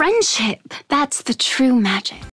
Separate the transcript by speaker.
Speaker 1: Friendship. That's the true magic.